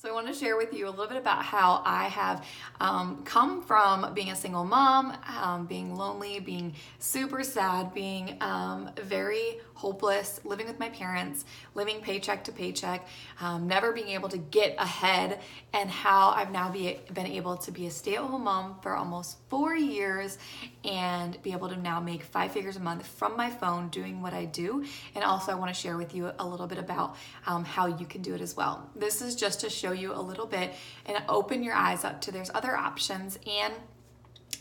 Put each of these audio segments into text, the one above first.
So, I want to share with you a little bit about how I have um, come from being a single mom, um, being lonely, being super sad, being um, very hopeless, living with my parents, living paycheck to paycheck, um, never being able to get ahead, and how I've now be, been able to be a stay at home mom for almost four years and be able to now make five figures a month from my phone doing what I do. And also, I want to share with you a little bit about um, how you can do it as well. This is just to show you a little bit and open your eyes up to there's other options and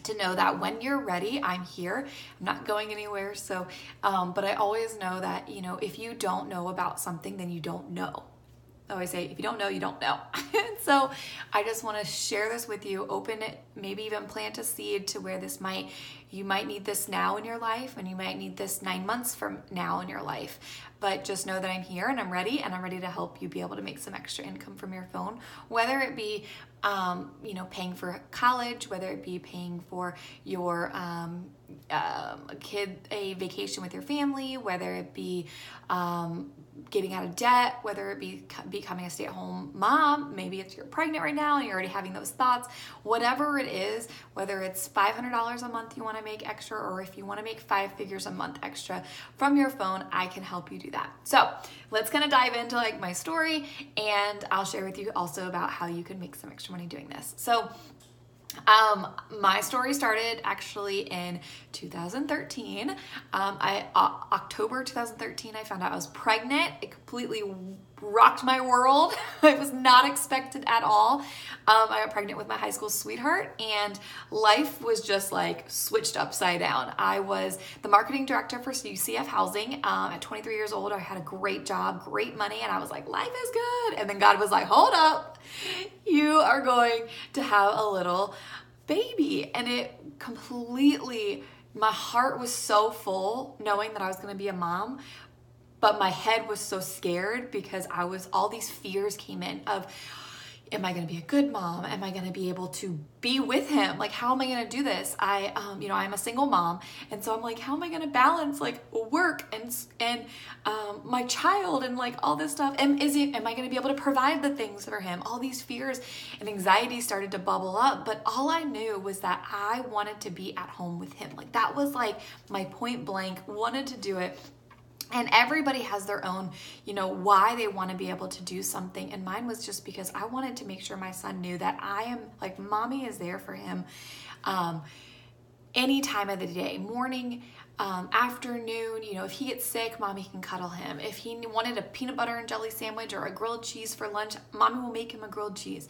to know that when you're ready, I'm here. I'm not going anywhere. So, um, but I always know that, you know, if you don't know about something, then you don't know. I always say, if you don't know, you don't know. so I just want to share this with you, open it, maybe even plant a seed to where this might, you might need this now in your life and you might need this nine months from now in your life. But just know that I'm here and I'm ready and I'm ready to help you be able to make some extra income from your phone, whether it be, um, you know, paying for college, whether it be paying for your um, um, kid a vacation with your family, whether it be um, getting out of debt, whether it be becoming a stay-at-home mom, maybe it's you're pregnant right now and you're already having those thoughts, whatever it is, whether it's $500 a month you want to make extra or if you want to make five figures a month extra from your phone, I can help you do that. So let's kind of dive into like my story and I'll share with you also about how you can make some extra money doing this. So um, my story started actually in 2013. Um, I uh, October 2013, I found out I was pregnant. It completely rocked my world. it was not expected at all. Um, I got pregnant with my high school sweetheart, and life was just like switched upside down. I was the marketing director for UCF Housing. Um, at 23 years old, I had a great job, great money, and I was like, life is good. And then God was like, hold up, you are going to have a little baby. And it completely, my heart was so full knowing that I was going to be a mom, but my head was so scared because I was, all these fears came in of, am I going to be a good mom? Am I going to be able to be with him? Like, how am I going to do this? I, um, you know, I'm a single mom, and so I'm like, how am I going to balance like work and and um, my child and like all this stuff? And is it? Am I going to be able to provide the things for him? All these fears and anxiety started to bubble up, but all I knew was that I wanted to be at home with him. Like that was like my point blank. Wanted to do it and everybody has their own you know why they want to be able to do something. And mine was just because i wanted to make sure my son knew that i am like mommy is there for him um, any time of the day morning um, afternoon you know if he gets sick mommy can cuddle him. If he wanted a peanut butter and jelly sandwich or a grilled cheese for lunch mommy will make him a grilled cheese.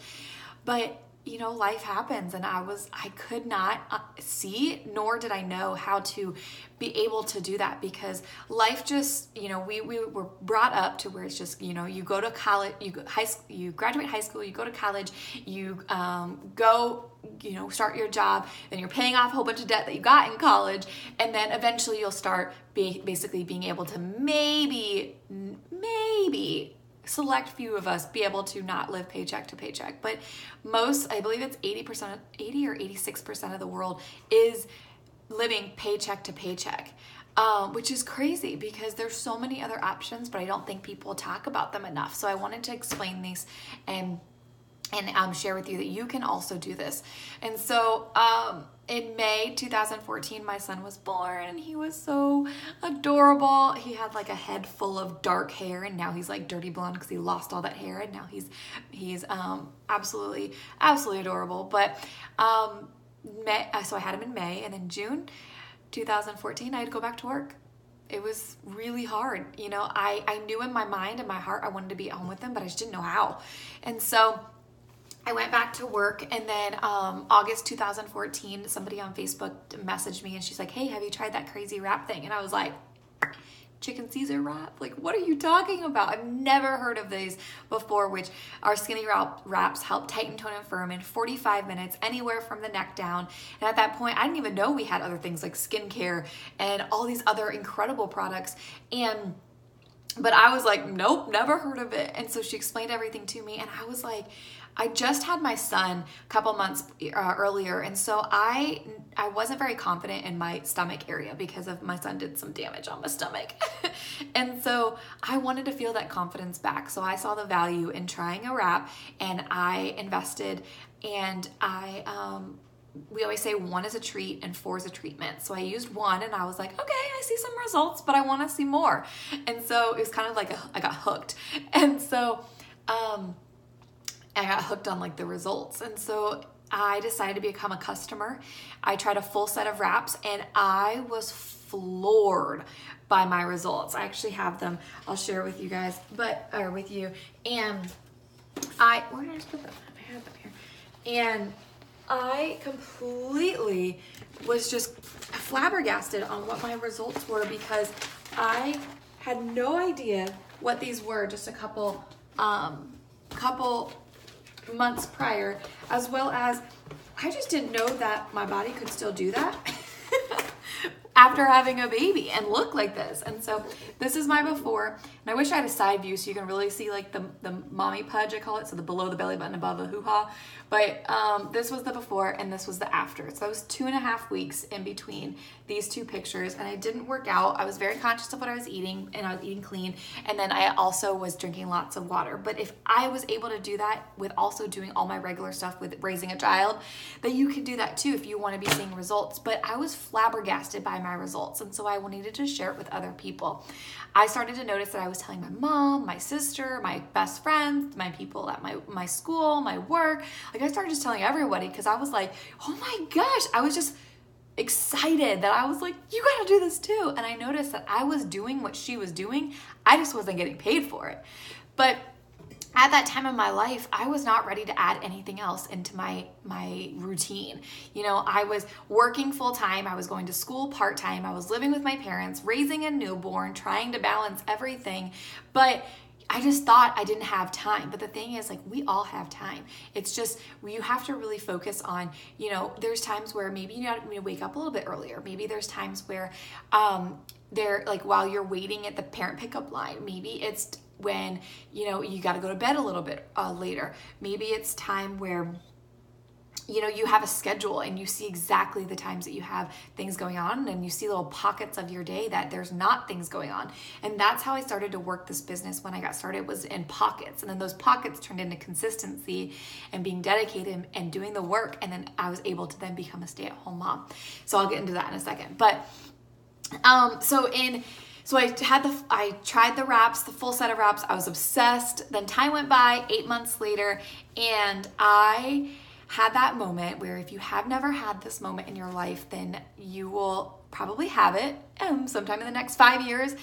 But you know, life happens, and I was, I could not uh, see, nor did I know how to be able to do that because life just, you know, we, we were brought up to where it's just, you know, you go to college, you go high school, you graduate high school, you go to college, you um, go, you know, start your job, and you're paying off a whole bunch of debt that you got in college, and then eventually you'll start be, basically being able to maybe, maybe select few of us be able to not live paycheck to paycheck. But most, I believe it's 80%, 80 or 86% of the world is living paycheck to paycheck. Um, which is crazy because there's so many other options, but I don't think people talk about them enough. So I wanted to explain these and and um, share with you that you can also do this. And so um, in May 2014, my son was born and he was so adorable. He had like a head full of dark hair and now he's like dirty blonde because he lost all that hair and now he's he's um, absolutely absolutely adorable. But um, May, uh, so I had him in May and in June 2014 I had to go back to work. It was really hard. You know, I, I knew in my mind and my heart I wanted to be at home with him, but I just didn't know how. And so I went back to work and then um, August 2014, somebody on Facebook messaged me and she's like, hey, have you tried that crazy wrap thing? And I was like, chicken Caesar wrap? Like, what are you talking about? I've never heard of these before, which our skinny wrap wraps help tighten, tone, and firm in 45 minutes, anywhere from the neck down. And at that point, I didn't even know we had other things like skincare and all these other incredible products. And but I was like, nope, never heard of it. And so she explained everything to me, and I was like, I just had my son a couple months uh, earlier, and so I I wasn't very confident in my stomach area because of my son did some damage on my stomach, and so I wanted to feel that confidence back. So I saw the value in trying a wrap, and I invested, and I um, we always say one is a treat and four is a treatment. So I used one and I was like, okay, I see some results, but I want to see more. And so it was kind of like a, I got hooked. And so um, I got hooked on like the results. And so I decided to become a customer. I tried a full set of wraps and I was floored by my results. I actually have them. I'll share with you guys, but or with you. And I where did I put them? I have them here. And I completely was just flabbergasted on what my results were because I had no idea what these were just a couple um, couple months prior, as well as I just didn't know that my body could still do that. after having a baby and look like this. And so this is my before. And I wish I had a side view so you can really see like the, the mommy pudge, I call it. So the below the belly button, above the hoo-ha. But um, this was the before and this was the after. So that was two and a half weeks in between these two pictures. And I didn't work out. I was very conscious of what I was eating and I was eating clean. And then I also was drinking lots of water. But if I was able to do that with also doing all my regular stuff with raising a child, that you can do that too if you want to be seeing results. But I was flabbergasted by my my results. And so I needed to share it with other people. I started to notice that I was telling my mom, my sister, my best friends, my people at my, my school, my work. Like I started just telling everybody because I was like, oh my gosh, I was just excited that I was like, you gotta do this too. And I noticed that I was doing what she was doing, I just wasn't getting paid for it. But at that time in my life i was not ready to add anything else into my my routine you know i was working full time i was going to school part time i was living with my parents raising a newborn trying to balance everything but I just thought I didn't have time. But the thing is, like, we all have time. It's just you have to really focus on, you know, there's times where maybe you got to wake up a little bit earlier. Maybe there's times where um, they're like while you're waiting at the parent pickup line, maybe it's when you know you got to go to bed a little bit uh, later. Maybe it's time where you know you have a schedule and you see exactly the times that you have things going on and you see little pockets of your day that there's not things going on. And that's how i started to work this business when i got started was in pockets. And then those pockets turned into consistency and being dedicated and doing the work. And then i was able to then become a stay-at-home mom. So i'll get into that in a second. But um so in so I had the I tried the wraps, the full set of wraps. I was obsessed. Then time went by, 8 months later, and I had that moment where if you have never had this moment in your life, then you will probably have it um, sometime in the next five years.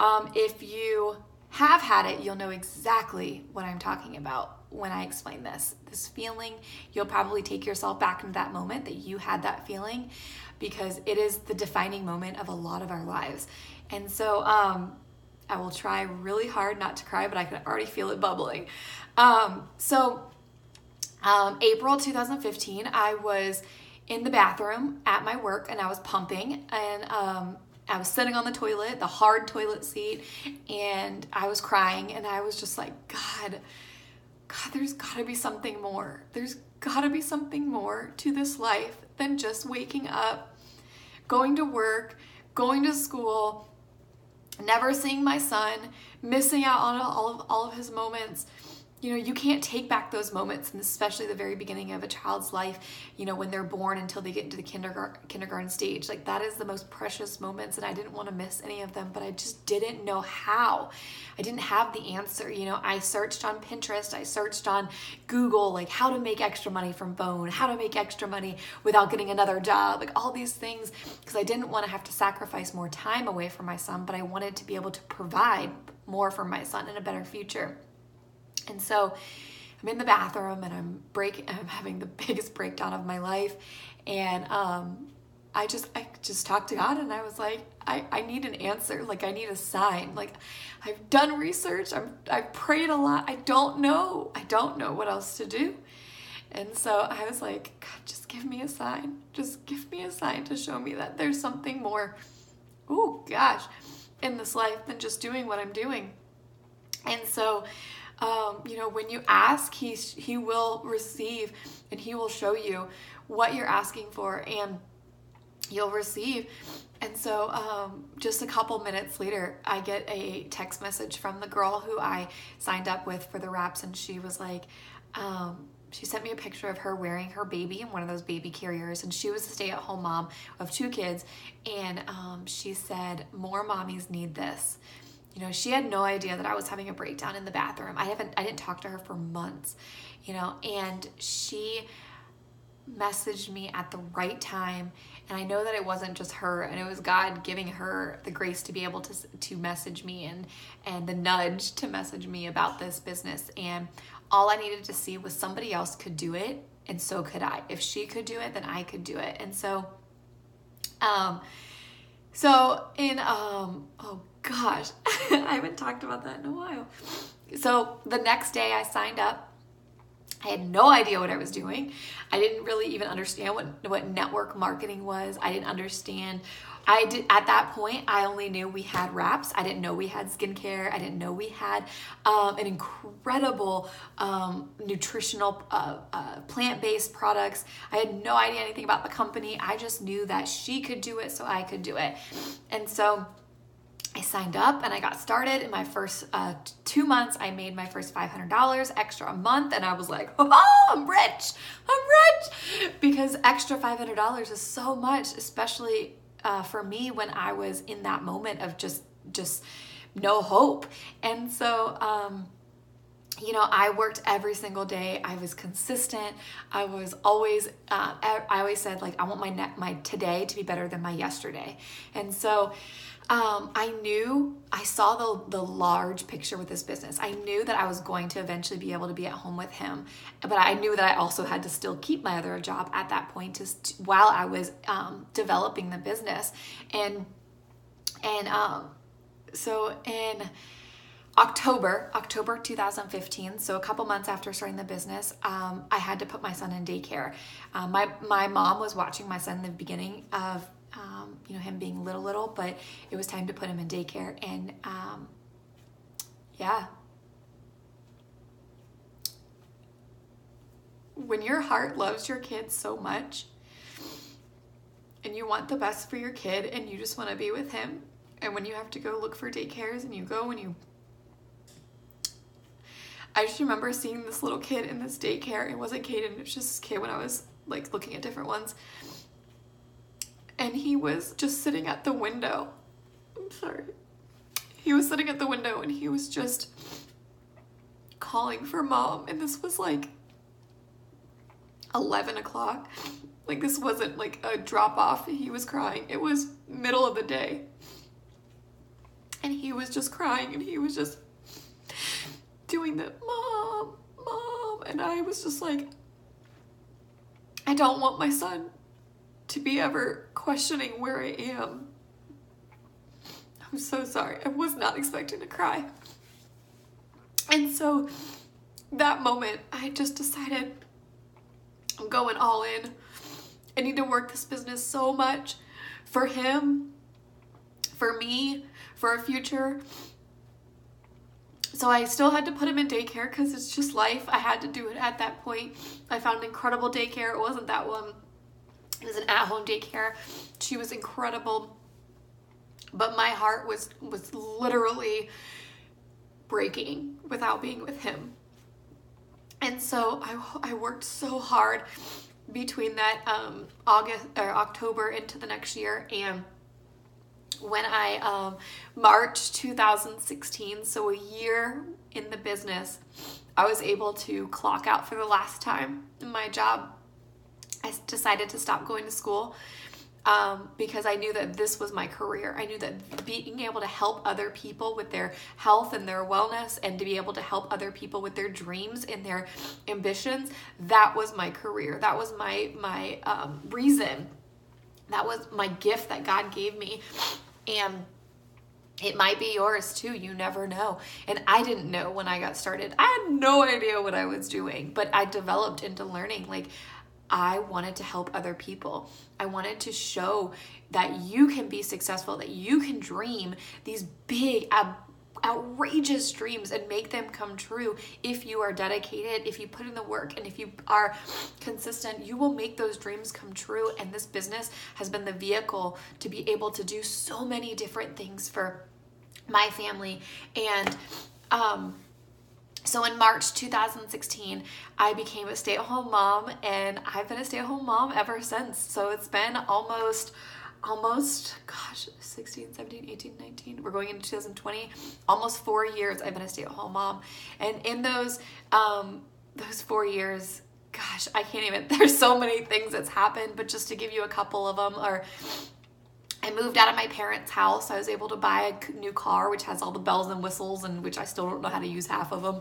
Um, if you have had it, you'll know exactly what I'm talking about when I explain this. This feeling, you'll probably take yourself back into that moment that you had that feeling because it is the defining moment of a lot of our lives. And so um, I will try really hard not to cry, but I can already feel it bubbling. Um, so, um, April 2015, I was in the bathroom at my work and I was pumping and um, I was sitting on the toilet, the hard toilet seat, and I was crying and I was just like, God, God, there's gotta be something more. There's gotta be something more to this life than just waking up, going to work, going to school, never seeing my son, missing out on all of, all of his moments, you know, you can't take back those moments, and especially the very beginning of a child's life, you know, when they're born until they get into the kindergarten kindergarten stage. Like that is the most precious moments, and I didn't want to miss any of them, but I just didn't know how. I didn't have the answer. You know, I searched on Pinterest, I searched on Google, like how to make extra money from phone, how to make extra money without getting another job, like all these things, because I didn't want to have to sacrifice more time away from my son, but I wanted to be able to provide more for my son in a better future. And so I'm in the bathroom and I'm break I'm having the biggest breakdown of my life. And um, I just I just talked to God and I was like, I, I need an answer. Like I need a sign. Like I've done research. I'm I've prayed a lot. I don't know. I don't know what else to do. And so I was like, God, just give me a sign. Just give me a sign to show me that there's something more, oh gosh, in this life than just doing what I'm doing. And so, um, you know, when you ask, he, he will receive and he will show you what you're asking for and you'll receive. And so, um, just a couple minutes later, I get a text message from the girl who I signed up with for the wraps, and she was like, um, she sent me a picture of her wearing her baby in one of those baby carriers, and she was a stay at home mom of two kids. And um, she said, More mommies need this. You know, she had no idea that I was having a breakdown in the bathroom. I haven't, I didn't talk to her for months, you know, and she messaged me at the right time and I know that it wasn't just her and it was God giving her the grace to be able to to message me and and the nudge to message me about this business and all I needed to see was somebody else could do it and so could I. If she could do it, then I could do it. And so um so in um oh gosh, I haven't talked about that in a while. So the next day I signed up I had no idea what I was doing. I didn't really even understand what, what network marketing was. I didn't understand. I did at that point. I only knew we had wraps. I didn't know we had skincare. I didn't know we had um, an incredible um, nutritional uh, uh, plant-based products. I had no idea anything about the company. I just knew that she could do it, so I could do it. And so I signed up and I got started. In my first uh, two months, I made my first $500 extra a month, and I was like, oh, I'm rich, I'm rich. Because extra $500 is so much, especially uh, for me when I was in that moment of just, just no hope. And so, um, you know, I worked every single day. I was consistent. I was always, uh, I always said, like, I want my, ne- my today to be better than my yesterday. And so, um, I knew I saw the the large picture with this business. I knew that I was going to eventually be able to be at home with him, but I knew that I also had to still keep my other job at that point just while I was um, developing the business, and and um, so in October, October 2015, so a couple months after starting the business, um, I had to put my son in daycare. Um, my my mom was watching my son in the beginning of um, you know, him being little, little, but it was time to put him in daycare. And um, yeah. When your heart loves your kid so much and you want the best for your kid and you just want to be with him, and when you have to go look for daycares and you go and you I just remember seeing this little kid in this daycare. It wasn't Caden, it was just this kid when I was like looking at different ones and he was just sitting at the window. I'm sorry. He was sitting at the window and he was just calling for mom. And this was like 11 o'clock. Like, this wasn't like a drop off. He was crying. It was middle of the day. And he was just crying and he was just doing the mom, mom. And I was just like, I don't want my son to be ever questioning where I am. I'm so sorry. I was not expecting to cry. And so that moment, I just decided I'm going all in. I need to work this business so much for him, for me, for our future. So I still had to put him in daycare because it's just life. I had to do it at that point. I found incredible daycare. It wasn't that one it was an at-home daycare. She was incredible. But my heart was was literally breaking without being with him. And so I, I worked so hard between that um, August or October into the next year and when I um, March 2016, so a year in the business, I was able to clock out for the last time in my job I decided to stop going to school um, because I knew that this was my career. I knew that being able to help other people with their health and their wellness and to be able to help other people with their dreams and their ambitions, that was my career. That was my my um, reason. That was my gift that God gave me. And it might be yours too. You never know. And I didn't know when I got started. I had no idea what I was doing, but I developed into learning like I wanted to help other people. I wanted to show that you can be successful, that you can dream these big, ab- outrageous dreams and make them come true if you are dedicated, if you put in the work, and if you are consistent, you will make those dreams come true. And this business has been the vehicle to be able to do so many different things for my family. And, um, so in March 2016, I became a stay at home mom, and I've been a stay at home mom ever since. So it's been almost almost, gosh, 16, 17, 18, 19. We're going into 2020. Almost four years I've been a stay-at-home mom. And in those um, those four years, gosh, I can't even, there's so many things that's happened, but just to give you a couple of them are I moved out of my parents' house. I was able to buy a new car, which has all the bells and whistles, and which I still don't know how to use half of them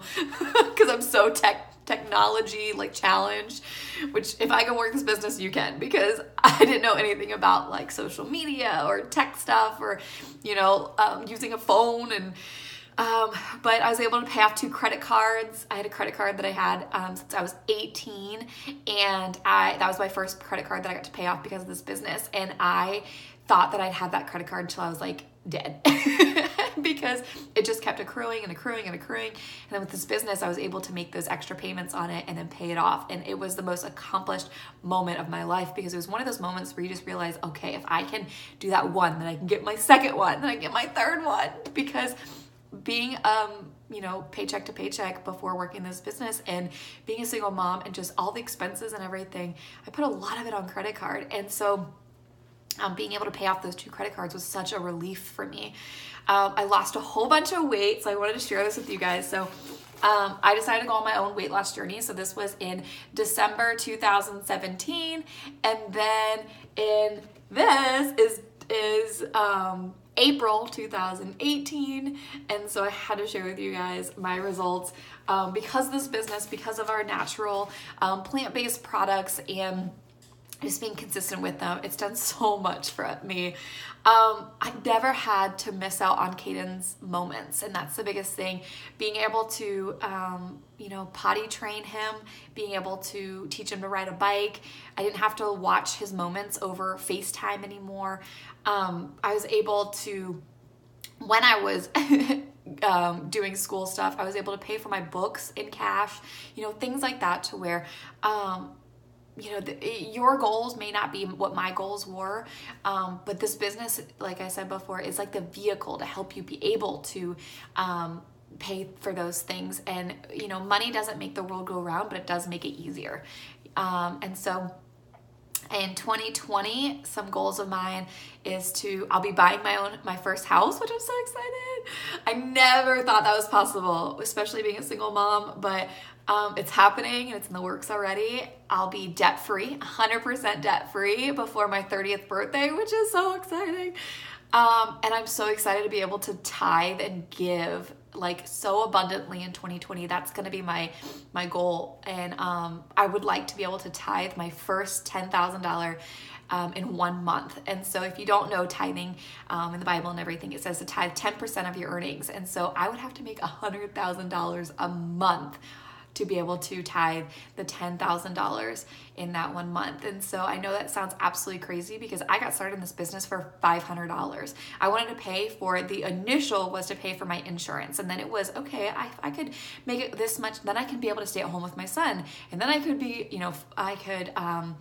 because I'm so tech technology like challenged. Which if I can work this business, you can because I didn't know anything about like social media or tech stuff or you know um, using a phone and. Um, but I was able to pay off two credit cards. I had a credit card that I had um, since I was 18, and I that was my first credit card that I got to pay off because of this business. And I thought that I'd have that credit card until I was like dead because it just kept accruing and accruing and accruing. And then with this business, I was able to make those extra payments on it and then pay it off. And it was the most accomplished moment of my life because it was one of those moments where you just realize, okay, if I can do that one, then I can get my second one, then I get my third one. Because being um you know paycheck to paycheck before working this business and being a single mom and just all the expenses and everything i put a lot of it on credit card and so um, being able to pay off those two credit cards was such a relief for me. Um, I lost a whole bunch of weight, so I wanted to share this with you guys. So um, I decided to go on my own weight loss journey. So this was in December 2017, and then in this is is um, April 2018, and so I had to share with you guys my results um, because this business, because of our natural um, plant-based products and just being consistent with them. It's done so much for me. Um, I never had to miss out on Caden's moments, and that's the biggest thing. Being able to, um, you know, potty train him, being able to teach him to ride a bike. I didn't have to watch his moments over FaceTime anymore. Um, I was able to, when I was um, doing school stuff, I was able to pay for my books in cash, you know, things like that to where um, you know, the, your goals may not be what my goals were, um, but this business, like I said before, is like the vehicle to help you be able to um, pay for those things. And, you know, money doesn't make the world go round, but it does make it easier. Um, and so, in 2020 some goals of mine is to i'll be buying my own my first house which i'm so excited i never thought that was possible especially being a single mom but um, it's happening and it's in the works already. I'll be debt free, 100% debt free before my 30th birthday, which is so exciting. Um, and I'm so excited to be able to tithe and give like so abundantly in 2020 that's going to be my my goal and um, i would like to be able to tithe my first $10000 um, in one month. And so, if you don't know tithing um, in the Bible and everything, it says to tithe 10% of your earnings. And so, I would have to make $100,000 a month to be able to tithe the $10,000 in that one month. And so I know that sounds absolutely crazy because I got started in this business for $500. I wanted to pay for the initial was to pay for my insurance. And then it was, okay, I, I could make it this much, then I can be able to stay at home with my son. And then I could be, you know, I could, um,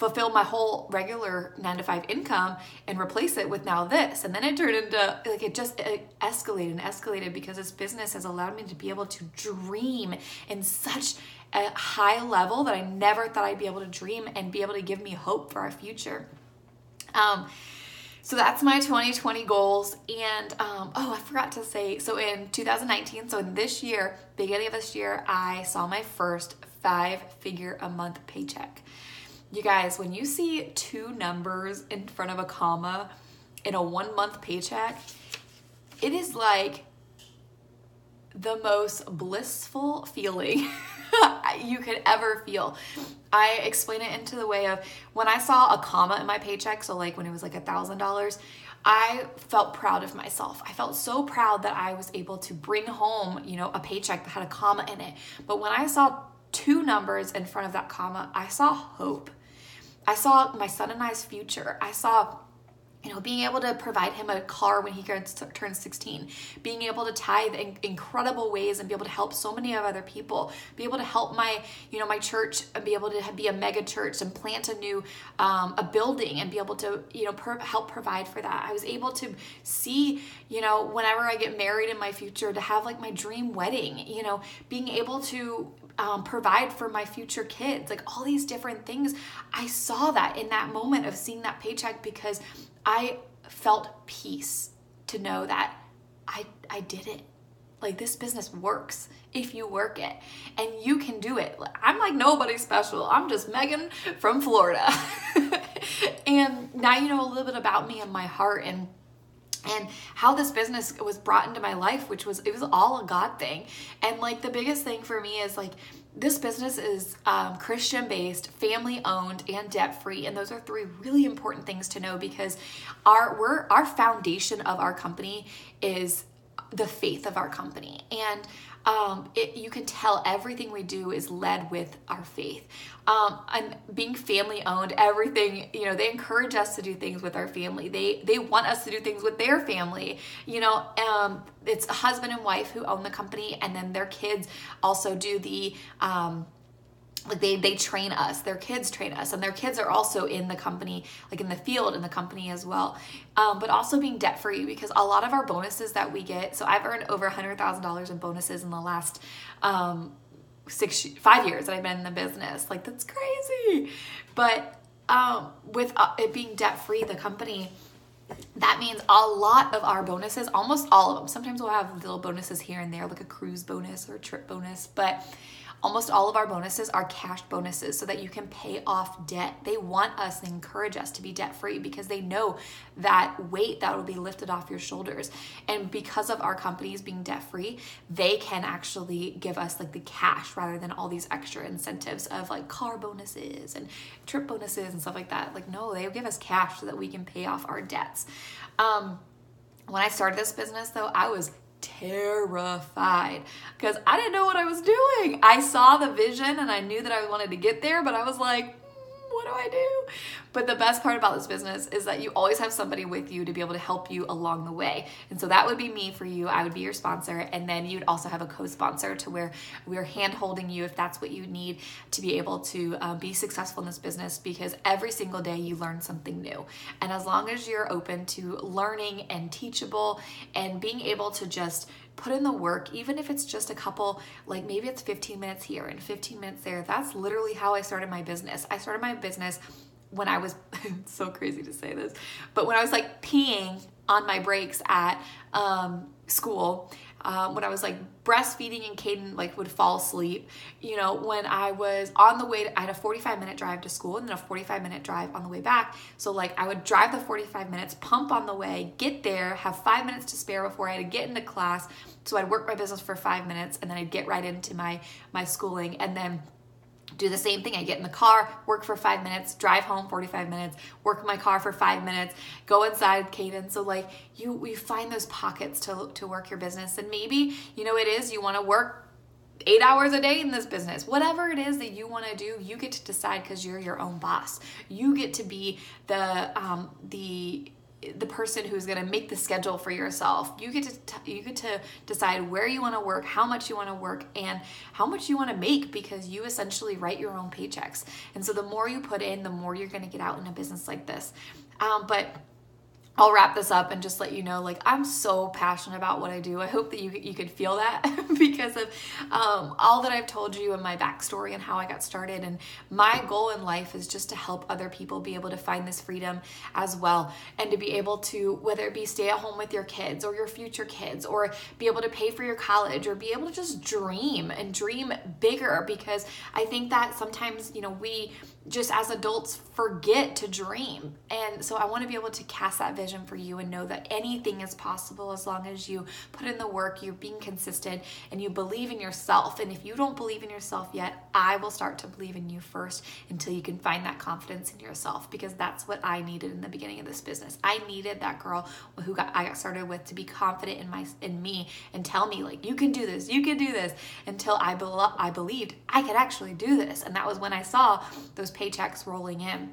fulfill my whole regular nine to five income and replace it with now this. And then it turned into like it just it escalated and escalated because this business has allowed me to be able to dream in such a high level that I never thought I'd be able to dream and be able to give me hope for our future. Um, so that's my 2020 goals. And um, oh, I forgot to say so in 2019, so in this year, beginning of this year, I saw my first five figure a month paycheck. You guys, when you see two numbers in front of a comma in a one month paycheck, it is like the most blissful feeling you could ever feel. I explain it into the way of when I saw a comma in my paycheck, so like when it was like a thousand dollars, I felt proud of myself. I felt so proud that I was able to bring home, you know, a paycheck that had a comma in it. But when I saw two numbers in front of that comma, I saw hope. I saw my son and I's future. I saw you know, being able to provide him a car when he turns 16, being able to tithe in incredible ways and be able to help so many of other people, be able to help my, you know, my church and be able to be a mega church and plant a new, um, a building and be able to, you know, per- help provide for that. I was able to see, you know, whenever I get married in my future to have like my dream wedding, you know, being able to um, provide for my future kids, like all these different things. I saw that in that moment of seeing that paycheck because I felt peace to know that I I did it. Like this business works if you work it and you can do it. I'm like nobody special. I'm just Meghan from Florida. and now you know a little bit about me and my heart and and how this business was brought into my life which was it was all a god thing. And like the biggest thing for me is like this business is um, Christian based, family owned, and debt free, and those are three really important things to know because our we're our foundation of our company is the faith of our company, and um, it, you can tell everything we do is led with our faith. Um, and being family owned, everything you know, they encourage us to do things with our family. They they want us to do things with their family. You know, um, it's a husband and wife who own the company, and then their kids also do the. Um, like they they train us their kids train us and their kids are also in the company like in the field in the company as well. Um, but also being debt free because a lot of our bonuses that we get so i've earned over a $100000 in bonuses in the last um, six five years that i've been in the business. Like that's crazy. But um, with uh, it being debt free the company that means a lot of our bonuses almost all of them sometimes we'll have little bonuses here and there like a cruise bonus or a trip bonus but Almost all of our bonuses are cash bonuses so that you can pay off debt. They want us and encourage us to be debt free because they know that weight that will be lifted off your shoulders. And because of our companies being debt free, they can actually give us like the cash rather than all these extra incentives of like car bonuses and trip bonuses and stuff like that. Like, no, they give us cash so that we can pay off our debts. Um, when I started this business, though, I was terrified because I didn't know what I was doing. I saw the vision and I knew that I wanted to get there, but I was like, do I do? But the best part about this business is that you always have somebody with you to be able to help you along the way. And so that would be me for you. I would be your sponsor. And then you'd also have a co sponsor to where we're hand holding you if that's what you need to be able to um, be successful in this business because every single day you learn something new. And as long as you're open to learning and teachable and being able to just put in the work, even if it's just a couple, like maybe it's 15 minutes here and 15 minutes there. That's literally how I started my business. I started my business when I was, so crazy to say this, but when I was like peeing on my breaks at um, school um, when I was like breastfeeding and Caden like would fall asleep, you know, when I was on the way, to, I had a 45 minute drive to school and then a 45 minute drive on the way back. So like I would drive the 45 minutes, pump on the way, get there, have five minutes to spare before I had to get into class. So I'd work my business for five minutes and then I'd get right into my my schooling and then do the same thing. I get in the car, work for five minutes, drive home 45 minutes, work in my car for five minutes, go inside Caden. So like you you find those pockets to to work your business. And maybe, you know, it is you want to work eight hours a day in this business. Whatever it is that you want to do, you get to decide because you're your own boss. You get to be the um, the the person who's going to make the schedule for yourself. You get to t- you get to decide where you want to work, how much you want to work, and how much you want to make because you essentially write your own paychecks. And so the more you put in, the more you're going to get out in a business like this. Um, but I'll wrap this up and just let you know, like I'm so passionate about what I do. I hope that you you could feel that because of um, all that I've told you and my backstory and how I got started. And my goal in life is just to help other people be able to find this freedom as well, and to be able to whether it be stay at home with your kids or your future kids, or be able to pay for your college, or be able to just dream and dream bigger. Because I think that sometimes you know we just as adults forget to dream. And so I want to be able to cast that vision for you and know that anything is possible as long as you put in the work, you're being consistent, and you believe in yourself. And if you don't believe in yourself yet, I will start to believe in you first until you can find that confidence in yourself because that's what I needed in the beginning of this business. I needed that girl who got I got started with to be confident in my in me and tell me like you can do this, you can do this until I be- I believed I could actually do this. And that was when I saw those paychecks rolling in.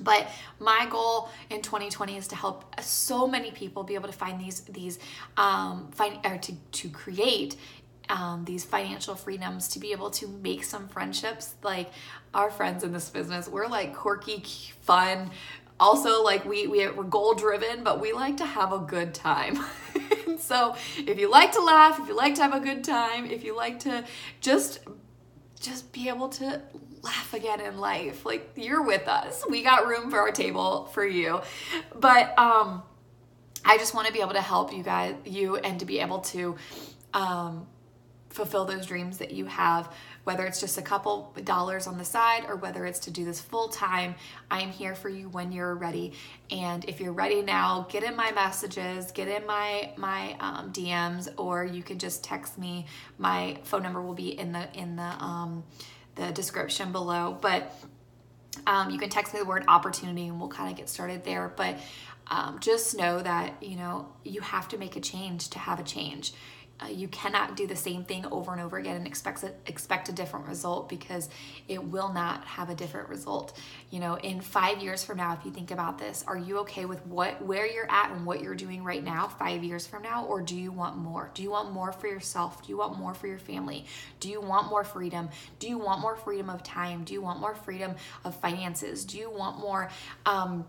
But my goal in 2020 is to help so many people be able to find these these um, find or to to create um, these financial freedoms to be able to make some friendships. Like our friends in this business we're like quirky fun. Also like we, we we're goal driven but we like to have a good time. So if you like to laugh if you like to have a good time if you like to just just be able to laugh again in life. Like you're with us. We got room for our table for you. But um I just want to be able to help you guys you and to be able to um fulfill those dreams that you have whether it's just a couple dollars on the side or whether it's to do this full time i'm here for you when you're ready and if you're ready now get in my messages get in my my um, dms or you can just text me my phone number will be in the in the um, the description below but um, you can text me the word opportunity and we'll kind of get started there but um, just know that you know you have to make a change to have a change uh, you cannot do the same thing over and over again and expect a, expect a different result because it will not have a different result. You know, in five years from now, if you think about this, are you okay with what where you're at and what you're doing right now, five years from now, or do you want more? Do you want more for yourself? Do you want more for your family? Do you want more freedom? Do you want more freedom of time? Do you want more freedom of finances? Do you want more? Um,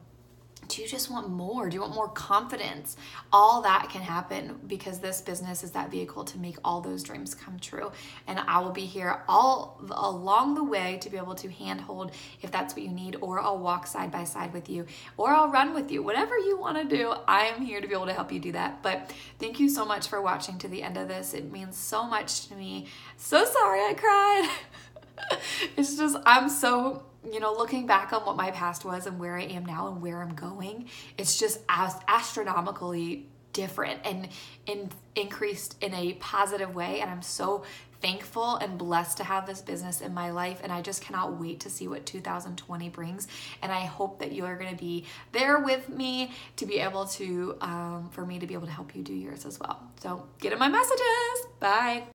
do you just want more? Do you want more confidence? All that can happen because this business is that vehicle to make all those dreams come true. And I will be here all along the way to be able to handhold if that's what you need, or I'll walk side by side with you, or I'll run with you. Whatever you want to do, I am here to be able to help you do that. But thank you so much for watching to the end of this. It means so much to me. So sorry I cried. it's just, I'm so you know, looking back on what my past was and where I am now and where I'm going, it's just as astronomically different and in, increased in a positive way. And I'm so thankful and blessed to have this business in my life. And I just cannot wait to see what 2020 brings. And I hope that you are going to be there with me to be able to, um, for me to be able to help you do yours as well. So get in my messages. Bye.